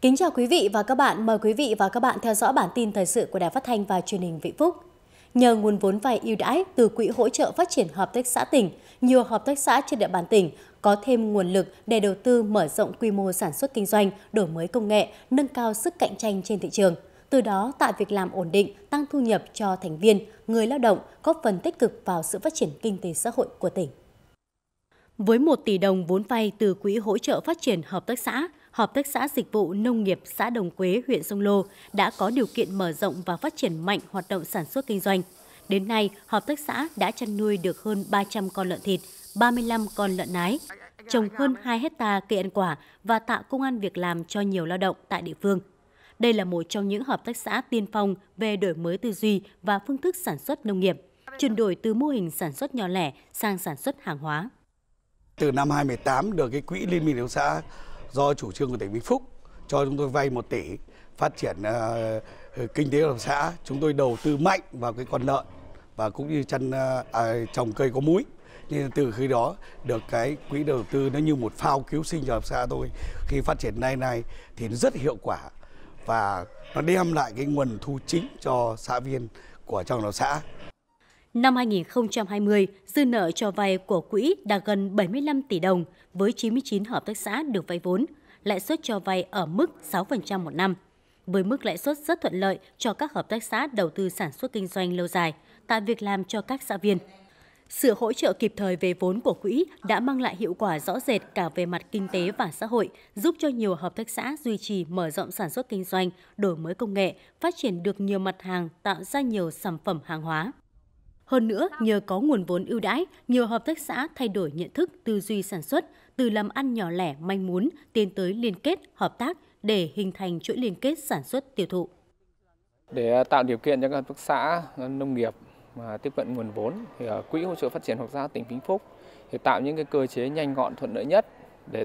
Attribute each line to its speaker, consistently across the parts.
Speaker 1: Kính chào quý vị và các bạn, mời quý vị và các bạn theo dõi bản tin thời sự của Đài Phát thanh và Truyền hình Vĩnh Phúc. Nhờ nguồn vốn vay ưu đãi từ Quỹ hỗ trợ phát triển hợp tác xã tỉnh, nhiều hợp tác xã trên địa bàn tỉnh có thêm nguồn lực để đầu tư mở rộng quy mô sản xuất kinh doanh, đổi mới công nghệ, nâng cao sức cạnh tranh trên thị trường. Từ đó tạo việc làm ổn định, tăng thu nhập cho thành viên, người lao động, góp phần tích cực vào sự phát triển kinh tế xã hội của tỉnh. Với 1 tỷ đồng vốn vay từ Quỹ hỗ trợ phát triển hợp tác xã, Hợp tác xã Dịch vụ Nông nghiệp xã Đồng Quế, huyện Sông Lô đã có điều kiện mở rộng và phát triển mạnh hoạt động sản xuất kinh doanh. Đến nay, hợp tác xã đã chăn nuôi được hơn 300 con lợn thịt, 35 con lợn nái, trồng hơn 2 hecta cây ăn quả và tạo công an việc làm cho nhiều lao động tại địa phương. Đây là một trong những hợp tác xã tiên phong về đổi mới tư duy và phương thức sản xuất nông nghiệp, chuyển đổi từ mô hình sản xuất nhỏ lẻ sang sản xuất hàng hóa.
Speaker 2: Từ năm 2018 được cái quỹ Liên minh hợp xã do chủ trương của tỉnh Vĩnh Phúc cho chúng tôi vay 1 tỷ phát triển uh, kinh tế hợp xã. Chúng tôi đầu tư mạnh vào cái con lợn và cũng như chăn uh, à, trồng cây có múi. nên từ khi đó được cái quỹ đầu tư nó như một phao cứu sinh cho hợp xã tôi. Khi phát triển nay này thì nó rất hiệu quả và nó đem lại cái nguồn thu chính cho xã viên của trong hợp xã.
Speaker 1: Năm 2020, dư nợ cho vay của quỹ đạt gần 75 tỷ đồng với 99 hợp tác xã được vay vốn, lãi suất cho vay ở mức 6% một năm. Với mức lãi suất rất thuận lợi cho các hợp tác xã đầu tư sản xuất kinh doanh lâu dài, tạo việc làm cho các xã viên. Sự hỗ trợ kịp thời về vốn của quỹ đã mang lại hiệu quả rõ rệt cả về mặt kinh tế và xã hội, giúp cho nhiều hợp tác xã duy trì mở rộng sản xuất kinh doanh, đổi mới công nghệ, phát triển được nhiều mặt hàng, tạo ra nhiều sản phẩm hàng hóa. Hơn nữa, nhờ có nguồn vốn ưu đãi, nhiều hợp tác xã thay đổi nhận thức, tư duy sản xuất, từ làm ăn nhỏ lẻ manh mún tiến tới liên kết, hợp tác để hình thành chuỗi liên kết sản xuất tiêu thụ.
Speaker 3: Để à, tạo điều kiện cho các hợp tác xã à, nông nghiệp mà tiếp cận nguồn vốn thì à, quỹ hỗ trợ phát triển hợp tác xã tỉnh Vĩnh Phúc thì tạo những cái cơ chế nhanh gọn thuận lợi nhất để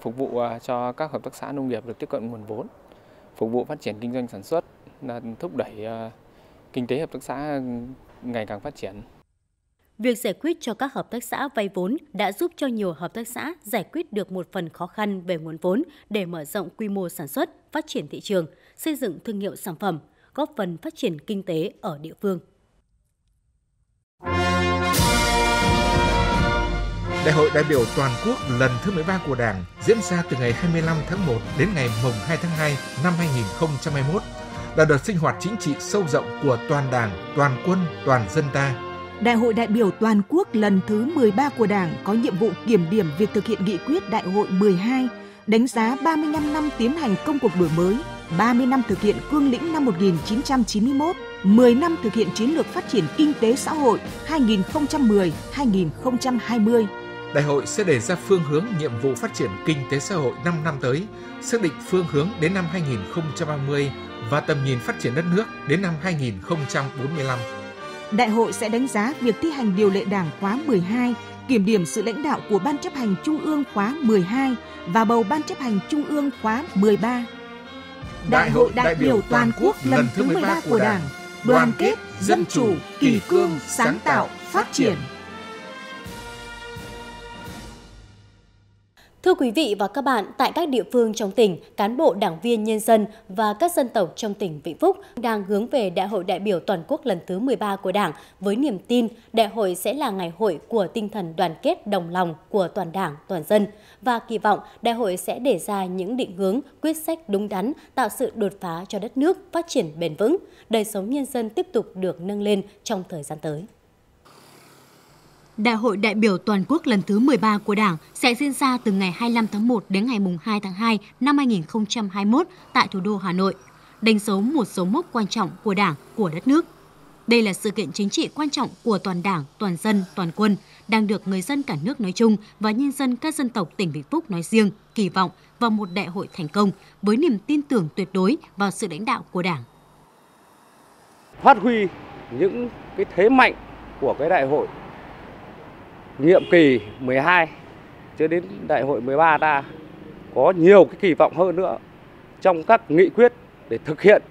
Speaker 3: phục vụ cho các hợp tác xã nông nghiệp được tiếp cận nguồn vốn, phục vụ phát triển kinh doanh sản xuất, thúc đẩy kinh tế hợp tác xã ngày càng phát triển.
Speaker 1: Việc giải quyết cho các hợp tác xã vay vốn đã giúp cho nhiều hợp tác xã giải quyết được một phần khó khăn về nguồn vốn để mở rộng quy mô sản xuất, phát triển thị trường, xây dựng thương hiệu sản phẩm, góp phần phát triển kinh tế ở địa phương.
Speaker 4: Đại hội đại biểu toàn quốc lần thứ 13 của Đảng diễn ra từ ngày 25 tháng 1 đến ngày mùng 2 tháng 2 năm 2021 là đợt sinh hoạt chính trị sâu rộng của toàn Đảng, toàn quân, toàn dân ta.
Speaker 5: Đại hội đại biểu toàn quốc lần thứ 13 của Đảng có nhiệm vụ kiểm điểm việc thực hiện nghị quyết Đại hội 12, đánh giá 35 năm tiến hành công cuộc đổi mới, 30 năm thực hiện cương lĩnh năm 1991, 10 năm thực hiện chiến lược phát triển kinh tế xã hội 2010-2020.
Speaker 4: Đại hội sẽ đề ra phương hướng nhiệm vụ phát triển kinh tế xã hội 5 năm tới, xác định phương hướng đến năm 2030 và tầm nhìn phát triển đất nước đến năm 2045.
Speaker 5: Đại hội sẽ đánh giá việc thi hành điều lệ Đảng khóa 12, kiểm điểm sự lãnh đạo của Ban chấp hành Trung ương khóa 12 và bầu Ban chấp hành Trung ương khóa 13. Đại hội đại biểu toàn quốc lần thứ 13 của Đảng, đoàn kết, dân chủ, kỳ cương, sáng tạo, phát triển.
Speaker 1: Thưa quý vị và các bạn, tại các địa phương trong tỉnh, cán bộ đảng viên nhân dân và các dân tộc trong tỉnh Vĩnh Phúc đang hướng về Đại hội đại biểu toàn quốc lần thứ 13 của Đảng với niềm tin đại hội sẽ là ngày hội của tinh thần đoàn kết đồng lòng của toàn Đảng, toàn dân và kỳ vọng đại hội sẽ đề ra những định hướng, quyết sách đúng đắn, tạo sự đột phá cho đất nước phát triển bền vững, đời sống nhân dân tiếp tục được nâng lên trong thời gian tới. Đại hội đại biểu toàn quốc lần thứ 13 của Đảng sẽ diễn ra từ ngày 25 tháng 1 đến ngày 2 tháng 2 năm 2021 tại thủ đô Hà Nội, đánh dấu một số mốc quan trọng của Đảng, của đất nước. Đây là sự kiện chính trị quan trọng của toàn Đảng, toàn dân, toàn quân, đang được người dân cả nước nói chung và nhân dân các dân tộc tỉnh Vĩnh Phúc nói riêng kỳ vọng vào một đại hội thành công với niềm tin tưởng tuyệt đối vào sự lãnh đạo của Đảng.
Speaker 6: Phát huy những cái thế mạnh của cái đại hội nhiệm kỳ 12 cho đến đại hội 13 ta có nhiều cái kỳ vọng hơn nữa trong các nghị quyết để thực hiện,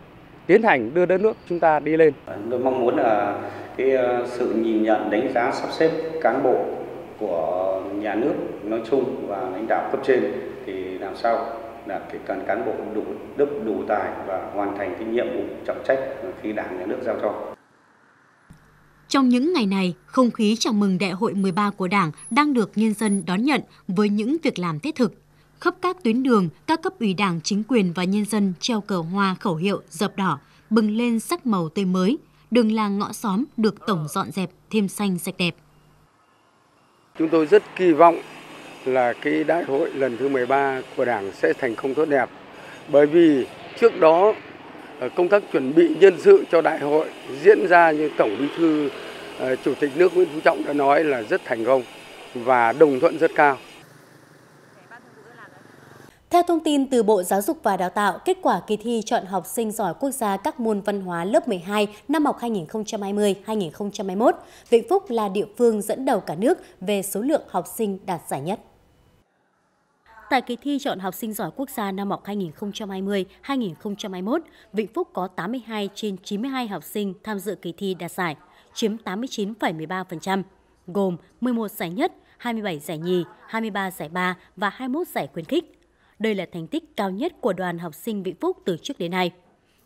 Speaker 6: tiến hành đưa đất nước chúng ta đi lên.
Speaker 7: Tôi mong muốn là cái ờ, sự nhìn nhận, đánh giá, sắp xếp cán bộ của nhà nước nói chung và lãnh đạo cấp trên thì làm sao là cái cần cán bộ đủ đức, đủ tài và hoàn thành cái nhiệm vụ trọng trách khi đảng, nhà nước giao cho.
Speaker 1: Trong những ngày này, không khí chào mừng đại hội 13 của Đảng đang được nhân dân đón nhận với những việc làm thiết thực. Khắp các tuyến đường, các cấp ủy Đảng, chính quyền và nhân dân treo cờ hoa khẩu hiệu dập đỏ, bừng lên sắc màu tươi mới, đường làng ngõ xóm được tổng dọn dẹp thêm xanh sạch đẹp.
Speaker 8: Chúng tôi rất kỳ vọng là cái đại hội lần thứ 13 của Đảng sẽ thành công tốt đẹp. Bởi vì trước đó Ờ, công tác chuẩn bị nhân sự cho đại hội diễn ra như Tổng Bí thư ờ, Chủ tịch nước Nguyễn Phú Trọng đã nói là rất thành công và đồng thuận rất cao.
Speaker 1: Theo thông tin từ Bộ Giáo dục và Đào tạo, kết quả kỳ thi chọn học sinh giỏi quốc gia các môn văn hóa lớp 12 năm học 2020-2021, Vĩnh Phúc là địa phương dẫn đầu cả nước về số lượng học sinh đạt giải nhất. Tại kỳ thi chọn học sinh giỏi quốc gia năm học 2020-2021, Vĩnh Phúc có 82 trên 92 học sinh tham dự kỳ thi đạt giải, chiếm 89,13%, gồm 11 giải nhất, 27 giải nhì, 23 giải ba và 21 giải khuyến khích. Đây là thành tích cao nhất của đoàn học sinh Vĩnh Phúc từ trước đến nay.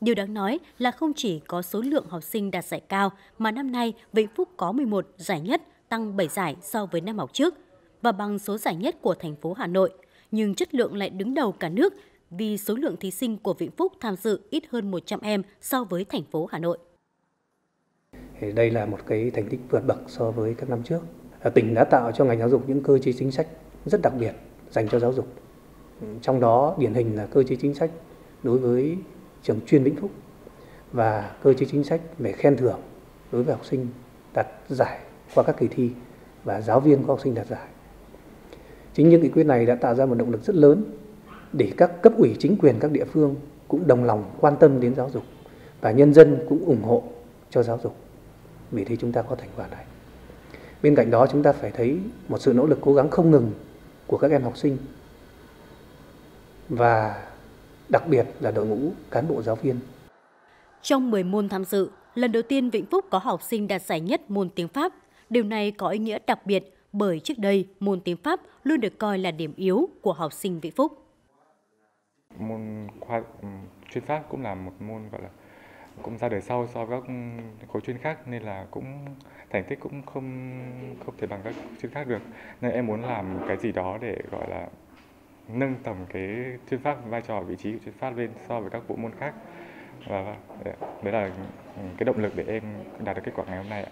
Speaker 1: Điều đáng nói là không chỉ có số lượng học sinh đạt giải cao mà năm nay Vĩnh Phúc có 11 giải nhất, tăng 7 giải so với năm học trước và bằng số giải nhất của thành phố Hà Nội, nhưng chất lượng lại đứng đầu cả nước vì số lượng thí sinh của Vĩnh Phúc tham dự ít hơn 100 em so với thành phố Hà Nội.
Speaker 9: Đây là một cái thành tích vượt bậc so với các năm trước. Tỉnh đã tạo cho ngành giáo dục những cơ chế chính sách rất đặc biệt dành cho giáo dục trong đó điển hình là cơ chế chính sách đối với trường chuyên Vĩnh Phúc và cơ chế chính sách về khen thưởng đối với học sinh đạt giải qua các kỳ thi và giáo viên có học sinh đạt giải. Chính những nghị quyết này đã tạo ra một động lực rất lớn để các cấp ủy chính quyền các địa phương cũng đồng lòng quan tâm đến giáo dục và nhân dân cũng ủng hộ cho giáo dục. Vì thế chúng ta có thành quả này. Bên cạnh đó chúng ta phải thấy một sự nỗ lực cố gắng không ngừng của các em học sinh và đặc biệt là đội ngũ cán bộ giáo viên.
Speaker 1: Trong 10 môn tham dự, lần đầu tiên Vĩnh Phúc có học sinh đạt giải nhất môn tiếng Pháp. Điều này có ý nghĩa đặc biệt bởi trước đây môn tiếng Pháp luôn được coi là điểm yếu của học sinh Vĩnh Phúc.
Speaker 10: Môn khoa ừ, chuyên Pháp cũng là một môn, gọi là, cũng ra đời sau so với các khối chuyên khác nên là cũng thành tích cũng không không thể bằng các chuyên khác được nên em muốn làm cái gì đó để, gọi là, nâng tầm cái chuyên pháp, vai trò, vị trí của chuyên pháp lên so với các bộ môn khác và, đấy là cái động lực để em đạt được kết quả ngày hôm nay ạ.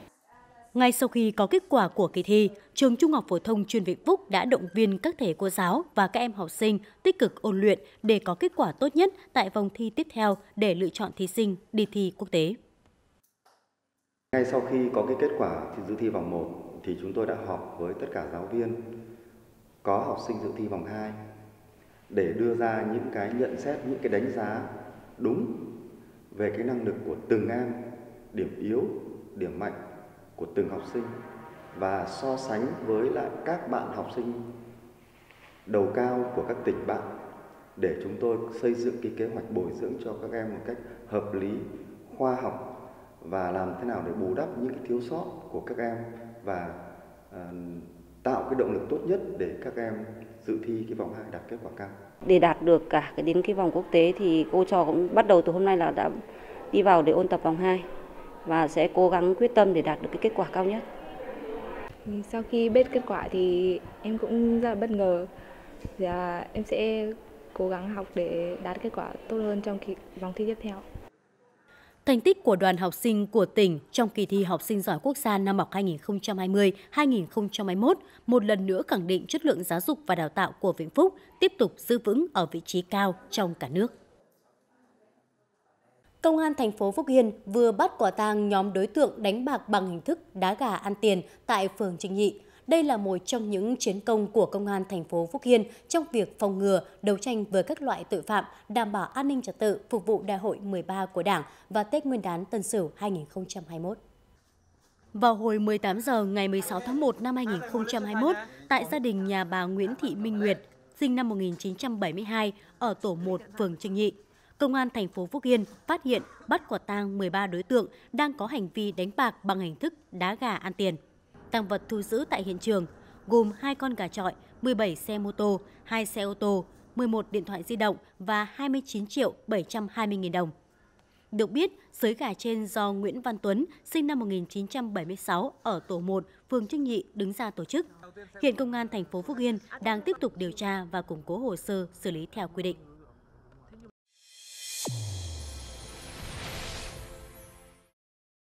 Speaker 1: Ngay sau khi có kết quả của kỳ thi, trường Trung học phổ thông chuyên Vĩnh Phúc đã động viên các thầy cô giáo và các em học sinh tích cực ôn luyện để có kết quả tốt nhất tại vòng thi tiếp theo để lựa chọn thí sinh đi thi quốc tế.
Speaker 11: Ngay sau khi có cái kết quả thì dự thi vòng 1 thì chúng tôi đã họp với tất cả giáo viên có học sinh dự thi vòng 2 để đưa ra những cái nhận xét những cái đánh giá đúng về cái năng lực của từng em điểm yếu điểm mạnh của từng học sinh và so sánh với lại các bạn học sinh đầu cao của các tỉnh bạn để chúng tôi xây dựng cái kế hoạch bồi dưỡng cho các em một cách hợp lý khoa học và làm thế nào để bù đắp những cái thiếu sót của các em và uh, tạo cái động lực tốt nhất để các em dự thi cái vòng 2 đạt kết quả cao.
Speaker 12: Để đạt được cả cái đến cái vòng quốc tế thì cô trò cũng bắt đầu từ hôm nay là đã đi vào để ôn tập vòng 2 và sẽ cố gắng quyết tâm để đạt được cái kết quả cao nhất.
Speaker 13: Sau khi biết kết quả thì em cũng rất là bất ngờ và em sẽ cố gắng học để đạt kết quả tốt hơn trong kỳ vòng thi tiếp theo.
Speaker 1: Thành tích của đoàn học sinh của tỉnh trong kỳ thi học sinh giỏi quốc gia năm học 2020-2021 một lần nữa khẳng định chất lượng giáo dục và đào tạo của Vĩnh Phúc tiếp tục giữ vững ở vị trí cao trong cả nước. Công an thành phố Phúc Yên vừa bắt quả tang nhóm đối tượng đánh bạc bằng hình thức đá gà ăn tiền tại phường Trinh Nhị, đây là một trong những chiến công của Công an thành phố Phúc Yên trong việc phòng ngừa, đấu tranh với các loại tội phạm, đảm bảo an ninh trật tự phục vụ Đại hội 13 của Đảng và Tết Nguyên đán Tân Sửu 2021. Vào hồi 18 giờ ngày 16 tháng 1 năm 2021, tại gia đình nhà bà Nguyễn Thị Minh Nguyệt, sinh năm 1972, ở tổ 1, phường Trinh Nhị, Công an thành phố Phúc Yên phát hiện bắt quả tang 13 đối tượng đang có hành vi đánh bạc bằng hình thức đá gà ăn tiền. Tăng vật thu giữ tại hiện trường gồm hai con gà trọi, 17 xe mô tô, 2 xe ô tô, 11 điện thoại di động và 29 triệu 720 nghìn đồng. Được biết, sới gà trên do Nguyễn Văn Tuấn, sinh năm 1976 ở tổ 1, phường Trương Nhị đứng ra tổ chức. Hiện công an thành phố Phúc Yên đang tiếp tục điều tra và củng cố hồ sơ xử lý theo quy định.